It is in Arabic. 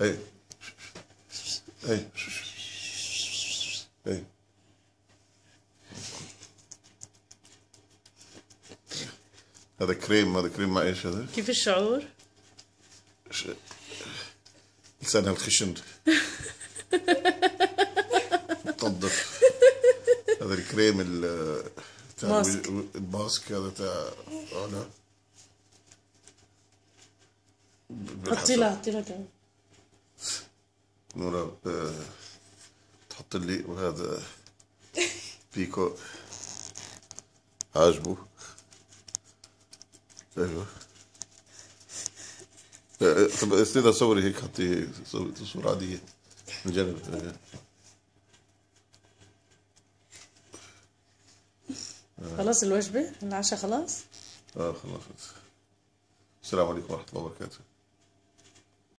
اي اي اي هذا كريم هذا كريم مع إيش هذا؟ كيف الشعور؟ ش- لسانها الخشن تنظف هذا الكريم ال ماسك. الماسك هذا تاع أنا حطي لها نورا تحط لي وهذا بيكو عاجبه أيوه طب استاذة صوري هيك حطي صور- صورة عادية من جنب. خلاص الوجبة؟ العشاء خلاص؟ آه خلاص. السلام عليكم ورحمة الله وبركاته.